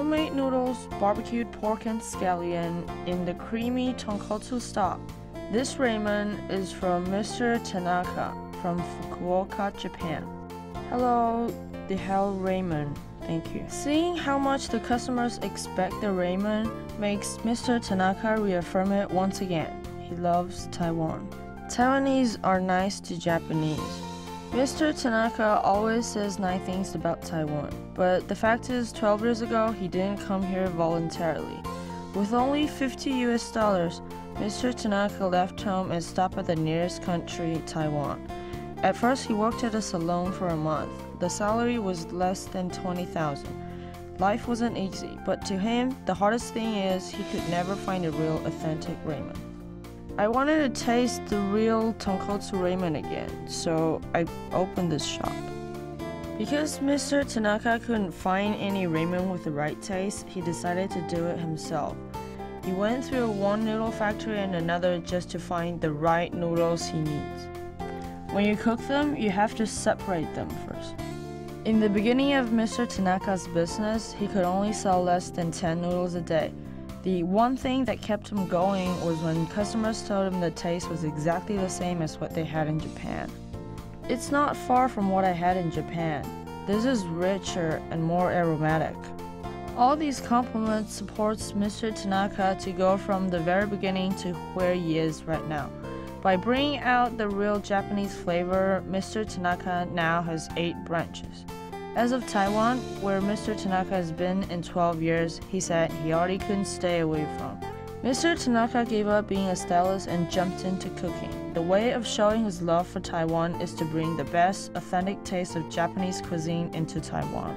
homemade noodles, barbecued pork and scallion in the creamy tonkotsu stock. This ramen is from Mr. Tanaka from Fukuoka, Japan. Hello, the hell ramen. Thank you. Seeing how much the customers expect the ramen makes Mr. Tanaka reaffirm it once again. He loves Taiwan. Taiwanese are nice to Japanese. Mr. Tanaka always says nice things about Taiwan, but the fact is, 12 years ago, he didn't come here voluntarily. With only 50 US dollars, Mr. Tanaka left home and stopped at the nearest country, Taiwan. At first, he worked at a salon for a month. The salary was less than 20,000. Life wasn't easy, but to him, the hardest thing is he could never find a real authentic ramen. I wanted to taste the real tonkotsu ramen again, so I opened this shop. Because Mr. Tanaka couldn't find any ramen with the right taste, he decided to do it himself. He went through one noodle factory and another just to find the right noodles he needs. When you cook them, you have to separate them first. In the beginning of Mr. Tanaka's business, he could only sell less than 10 noodles a day. The one thing that kept him going was when customers told him the taste was exactly the same as what they had in Japan. It's not far from what I had in Japan. This is richer and more aromatic. All these compliments supports Mr. Tanaka to go from the very beginning to where he is right now. By bringing out the real Japanese flavor, Mr. Tanaka now has 8 branches. As of Taiwan, where Mr. Tanaka has been in 12 years, he said he already couldn't stay away from. Mr. Tanaka gave up being a stylist and jumped into cooking. The way of showing his love for Taiwan is to bring the best, authentic taste of Japanese cuisine into Taiwan.